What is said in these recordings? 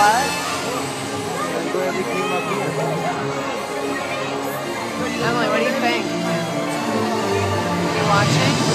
What? I'm glad came up here. Emily, what do you think? You watching?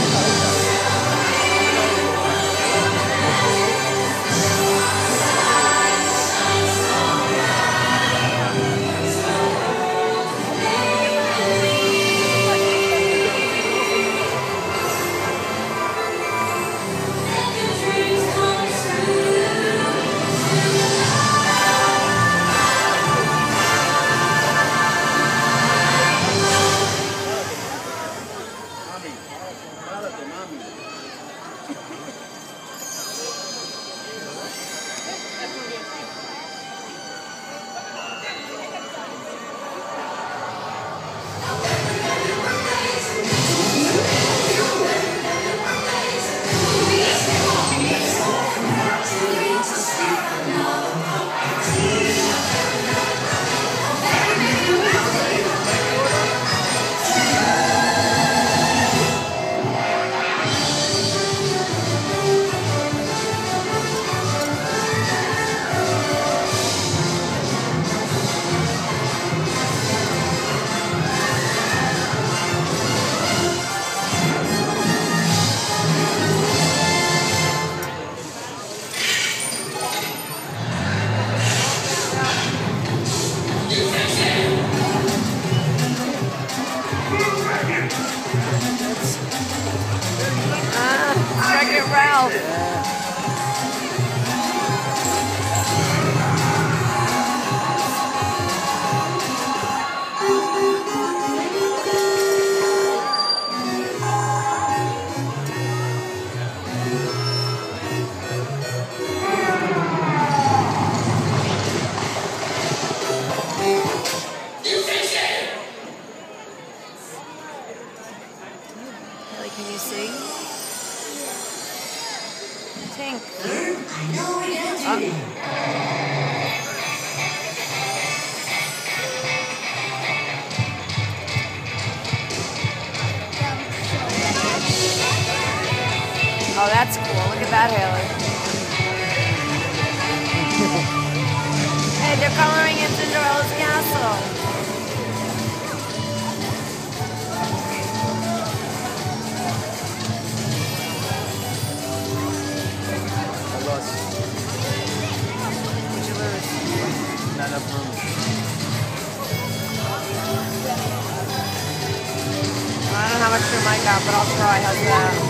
Kelly, can you see? Tink. Oh, that's cool. Look at that, Haley. hey, they're coloring in Cinderella's castle. I got, but I'll try. How's that?